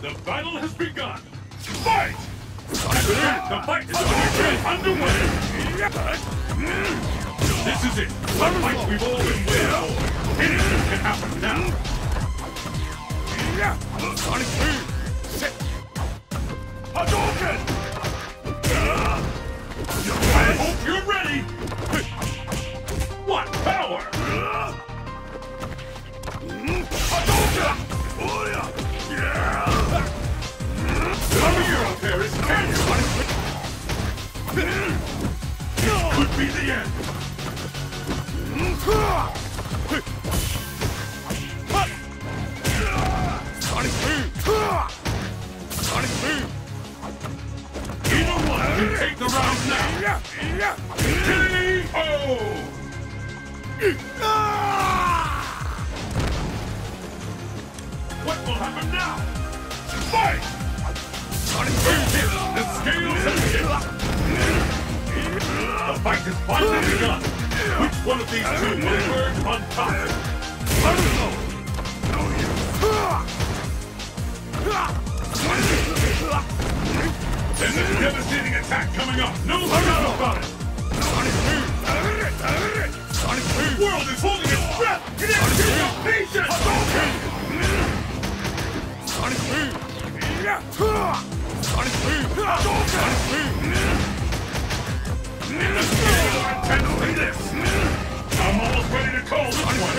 The battle has begun! Fight! The fight is underway! This is it! The fight we've all been waiting for! Anything can happen now! Sonic Boom! Set! Hadouken! I hope you're ready! Could be the end! Sonic Boom! Sonic Boom! Either one can take the round now! Yeah! Yeah! K.O. Has finally begun! Which one of these two will emerge on top? There's a devastating attack coming up! No doubt about it! Sonic Boom! Sonic The world is holding its breath! It is your patience! Sonic Boom! Sonic Boom! Sonic Boom! In the I'm almost ready to call this one! Will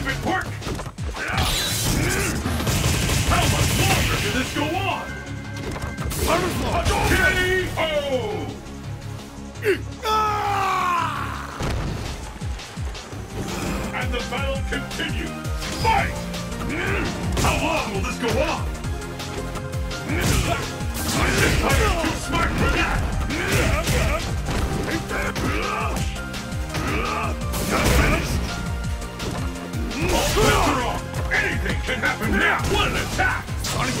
this work? How much longer can this go on? Ah! And the battle continues! Fight! How long will this go on? My empire too smart for that! Anything can happen now! What an attack! Sonic 2!